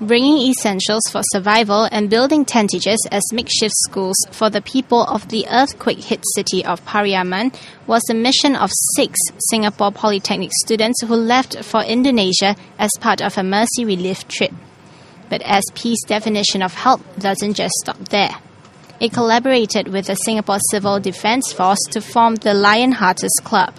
bringing essentials for survival and building tentages as makeshift schools for the people of the earthquake hit city of Pariaman was the mission of six Singapore Polytechnic students who left for Indonesia as part of a mercy relief trip. But SP's definition of help doesn't just stop there. It collaborated with the Singapore Civil Defence Force to form the Lionhearters Club.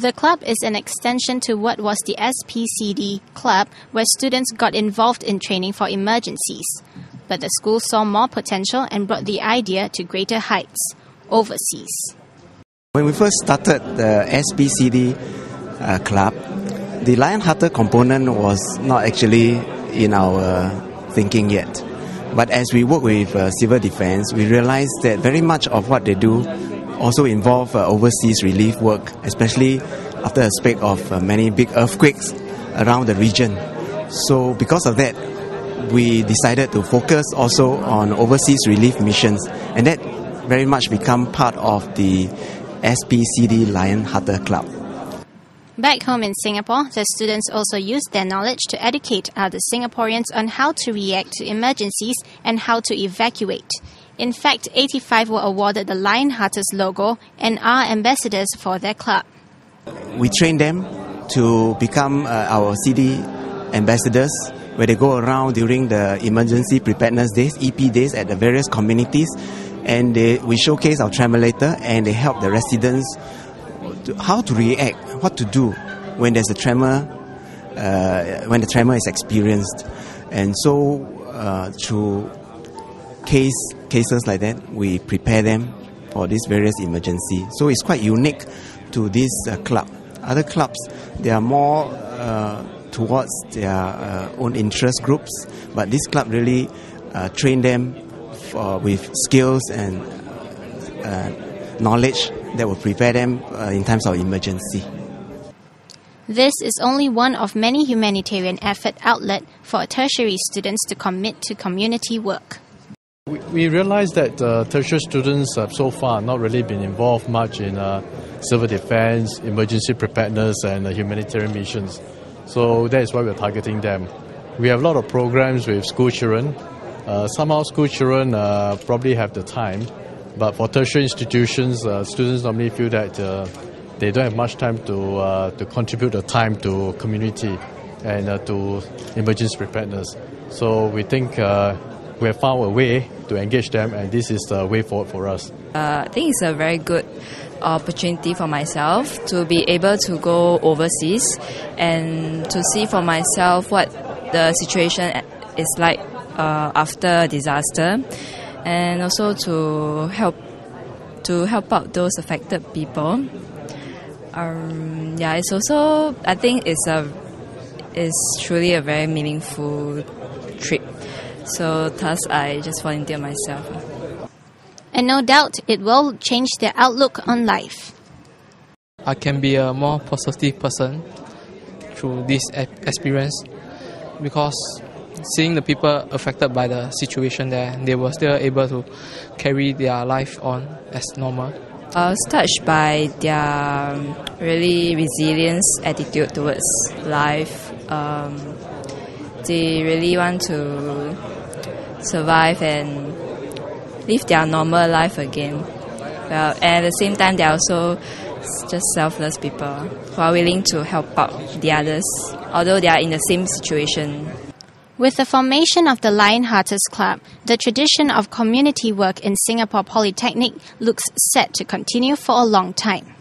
The club is an extension to what was the SPCD club, where students got involved in training for emergencies. But the school saw more potential and brought the idea to greater heights overseas. When we first started the SPCD uh, club, the Lionhearter component was not actually in our thinking yet. But as we work with uh, civil defense, we realized that very much of what they do also involve uh, overseas relief work, especially after a spate of uh, many big earthquakes around the region. So, because of that, we decided to focus also on overseas relief missions, and that very much become part of the SPCD Lionhearter Club. Back home in Singapore, the students also used their knowledge to educate other Singaporeans on how to react to emergencies and how to evacuate. In fact, 85 were awarded the Lionhearters logo and are ambassadors for their club. We train them to become uh, our CD ambassadors where they go around during the emergency preparedness days, EP days at the various communities and they, we showcase our tremolator and they help the residents to, how to react, what to do when there's a tremor, uh, when the tremor is experienced. And so uh, through case cases like that, we prepare them for these various emergency. So it's quite unique to this uh, club. Other clubs, they are more uh, towards their uh, own interest groups, but this club really uh, train them for, with skills and uh, knowledge that will prepare them uh, in times of emergency. This is only one of many humanitarian effort outlet for tertiary students to commit to community work. We, realize that uh, tertiary students have so far not really been involved much in uh, civil defense, emergency preparedness, and uh, humanitarian missions. So that is why we're targeting them. We have a lot of programs with school children. Uh, somehow, school children uh, probably have the time, but for tertiary institutions, uh, students normally feel that they don't have much time to to contribute the time to community and to emergency preparedness. So we think we have found a way to engage them, and this is the way forward for us. Uh, I think it's a very good opportunity for myself to be able to go overseas and to see for myself what the situation is like uh, after a disaster, and also to help to help out those affected people. Um, yeah, it's also I think it's a it's truly a very meaningful trip so thus I just volunteer myself. And no doubt it will change their outlook on life. I can be a more positive person through this experience because seeing the people affected by the situation there, they were still able to carry their life on as normal. I was touched by their really resilience attitude towards life. Um, they really want to survive and live their normal life again. Well, at the same time, they're also just selfless people who are willing to help out the others, although they are in the same situation. With the formation of the Lionhearters Club, the tradition of community work in Singapore Polytechnic looks set to continue for a long time.